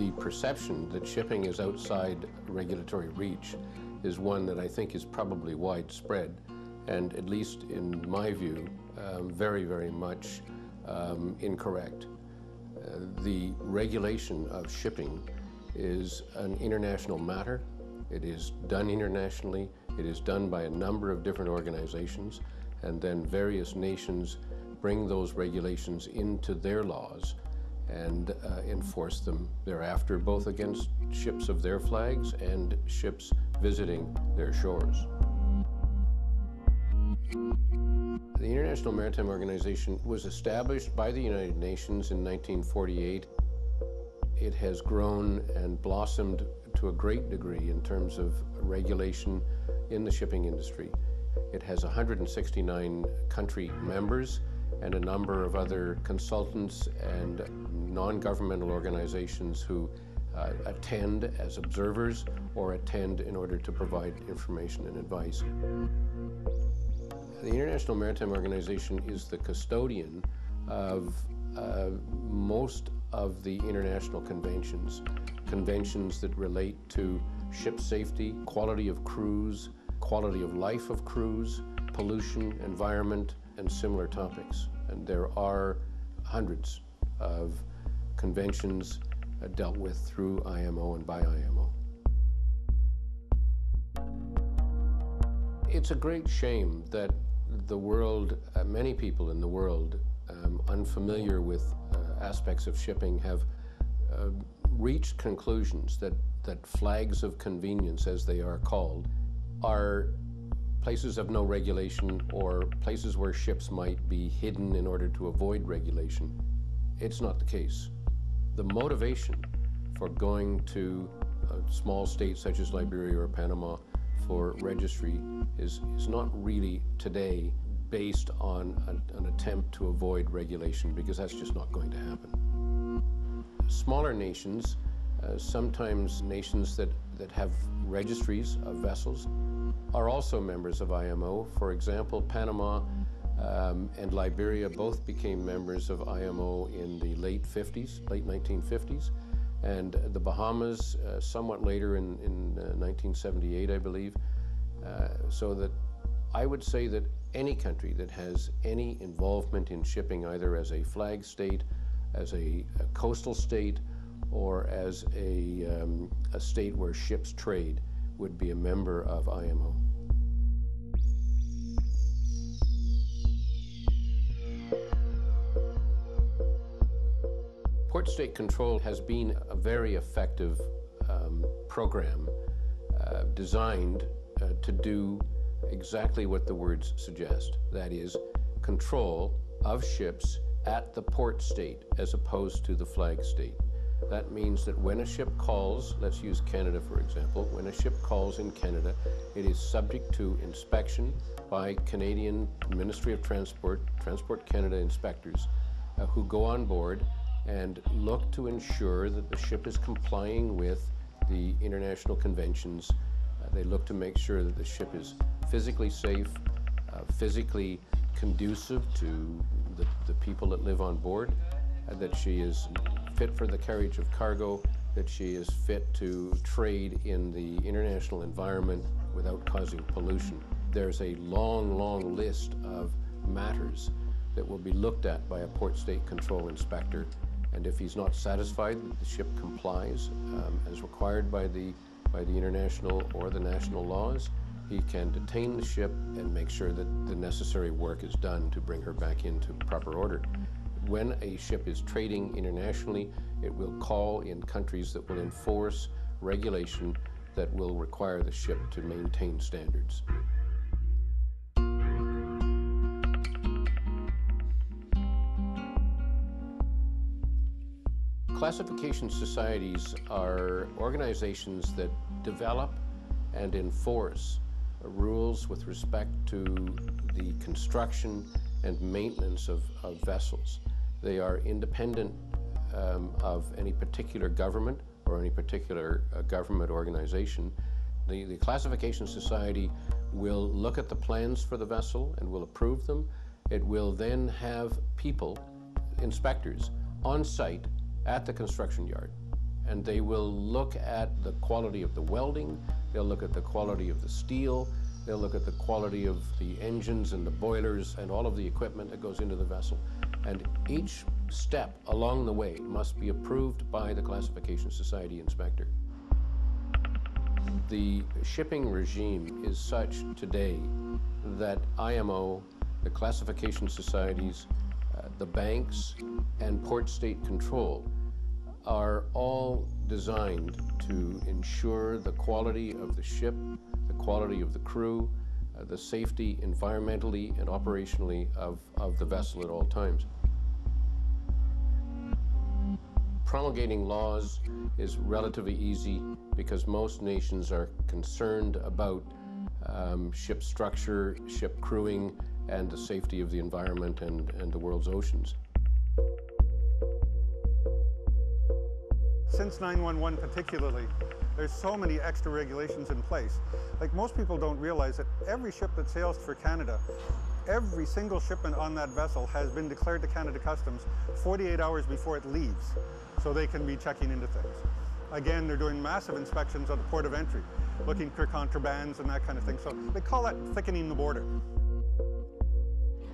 The perception that shipping is outside regulatory reach is one that I think is probably widespread and, at least in my view, um, very, very much um, incorrect. Uh, the regulation of shipping is an international matter. It is done internationally. It is done by a number of different organizations, and then various nations bring those regulations into their laws and uh, enforce them thereafter, both against ships of their flags and ships visiting their shores. The International Maritime Organization was established by the United Nations in 1948. It has grown and blossomed to a great degree in terms of regulation in the shipping industry. It has 169 country members and a number of other consultants and non-governmental organizations who uh, attend as observers or attend in order to provide information and advice. The International Maritime Organization is the custodian of uh, most of the international conventions, conventions that relate to ship safety, quality of crews, quality of life of crews, pollution, environment, and similar topics. And there are hundreds of conventions uh, dealt with through IMO and by IMO. It's a great shame that the world, uh, many people in the world um, unfamiliar with uh, aspects of shipping have uh, reached conclusions that, that flags of convenience, as they are called, are places of no regulation or places where ships might be hidden in order to avoid regulation. It's not the case. The motivation for going to a small state such as Liberia or Panama for registry is, is not really today based on a, an attempt to avoid regulation because that's just not going to happen. Smaller nations, uh, sometimes nations that, that have registries of vessels, are also members of IMO. For example, Panama um, and Liberia both became members of IMO in the late 50s, late 1950s and the Bahamas uh, somewhat later in, in uh, 1978, I believe. Uh, so that I would say that any country that has any involvement in shipping, either as a flag state, as a, a coastal state, or as a, um, a state where ships trade, would be a member of IMO. Port State Control has been a very effective um, program uh, designed uh, to do exactly what the words suggest. That is, control of ships at the port state as opposed to the flag state. That means that when a ship calls, let's use Canada for example, when a ship calls in Canada, it is subject to inspection by Canadian Ministry of Transport, Transport Canada inspectors, uh, who go on board and look to ensure that the ship is complying with the international conventions. Uh, they look to make sure that the ship is physically safe, uh, physically conducive to the, the people that live on board, uh, that she is fit for the carriage of cargo, that she is fit to trade in the international environment without causing pollution. There's a long, long list of matters that will be looked at by a port state control inspector and if he's not satisfied that the ship complies um, as required by the, by the international or the national laws, he can detain the ship and make sure that the necessary work is done to bring her back into proper order. When a ship is trading internationally, it will call in countries that will enforce regulation that will require the ship to maintain standards. Classification societies are organizations that develop and enforce rules with respect to the construction and maintenance of, of vessels. They are independent um, of any particular government or any particular uh, government organization. The, the Classification Society will look at the plans for the vessel and will approve them. It will then have people, inspectors, on site at the construction yard. and they will look at the quality of the welding, they'll look at the quality of the steel, they'll look at the quality of the engines and the boilers and all of the equipment that goes into the vessel. And each step along the way must be approved by the Classification Society inspector. The shipping regime is such today that IMO, the classification societies, uh, the banks, and port state control are all designed to ensure the quality of the ship, the quality of the crew, the safety environmentally and operationally of, of the vessel at all times. Promulgating laws is relatively easy because most nations are concerned about um, ship structure, ship crewing, and the safety of the environment and, and the world's oceans. Since 911 particularly, there's so many extra regulations in place. Like most people don't realize that every ship that sails for Canada, every single shipment on that vessel has been declared to Canada Customs 48 hours before it leaves, so they can be checking into things. Again, they're doing massive inspections at the port of entry, looking for contrabands and that kind of thing. So they call that thickening the border.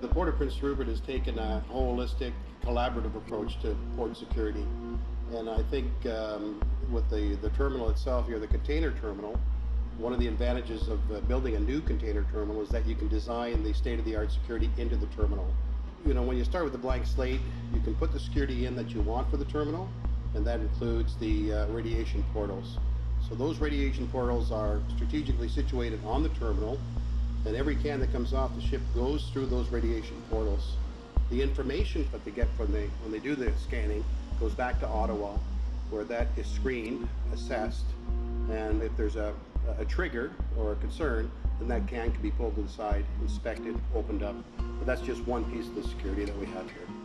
The Port of Prince Rupert has taken a holistic, collaborative approach to port security. And I think um, with the, the terminal itself here, the container terminal, one of the advantages of uh, building a new container terminal is that you can design the state-of-the-art security into the terminal. You know, when you start with a blank slate, you can put the security in that you want for the terminal, and that includes the uh, radiation portals. So those radiation portals are strategically situated on the terminal, and every can that comes off the ship goes through those radiation portals. The information that they get when they when they do the scanning goes back to Ottawa, where that is screened, assessed, and if there's a, a trigger or a concern, then that can can be pulled to the side, inspected, opened up. But that's just one piece of the security that we have here.